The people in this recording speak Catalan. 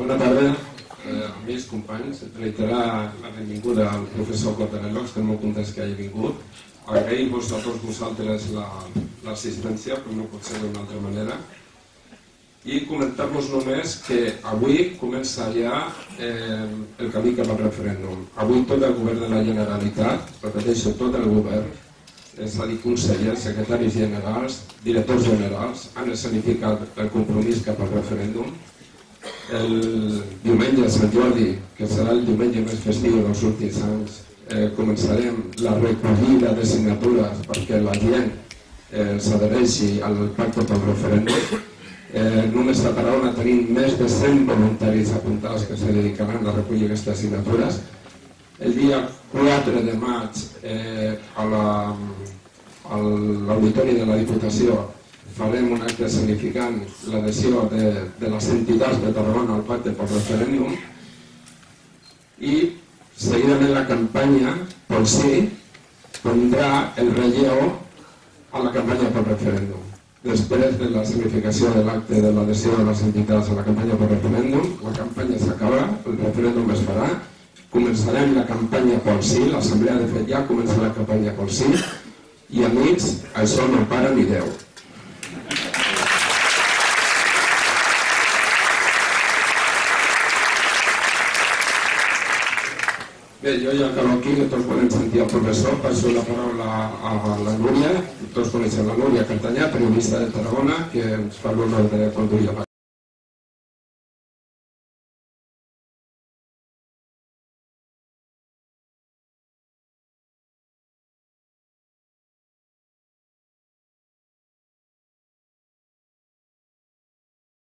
Bona tarda, eh, amics, companys. Reiterar la benvinguda al professor Cotarello, estem molt contents que hagi vingut. Agraïm-vos a tots vosaltres l'assistència, la, però no pot ser d'una altra manera. I comentar-vos només que avui comença ja eh, el camí cap al referèndum. Avui tot el govern de la Generalitat, repeteixo, tot el govern, és a dir, consellers, secretaris generals, directors generals, han escenificat el compromís cap al referèndum el diumenge de Sant Jordi, que serà el diumenge més festiu dels últims anys, eh, començarem la recollida de signatures perquè la gent eh, s'adhereixi al pacte pel referèndum. Eh, només a Tarragona tenim més de 100 voluntaris apuntats que se dedicaran a recollir aquestes signatures. El dia 4 de maig eh, a l'auditori la, de la Diputació farem un acte significant l'adhesió de, de les entitats de Tarragona al pacte pel referèndum i seguidament la campanya pel sí prendrà el relleu a la campanya pel referèndum. Després de la significació de l'acte de l'adhesió de les entitats a la campanya pel referèndum, la campanya s'acabarà, el referèndum es farà, començarem la campanya pel sí, l'assemblea de fet ja comença la campanya pel sí, i amics, això no para ni Déu. Bé, jo ja acabo aquí, que tots podem sentir el professor, passo la paraula a, la Núria, tots coneixen la Núria Cantanyà, periodista de Tarragona, que ens fa l'honor de conduir la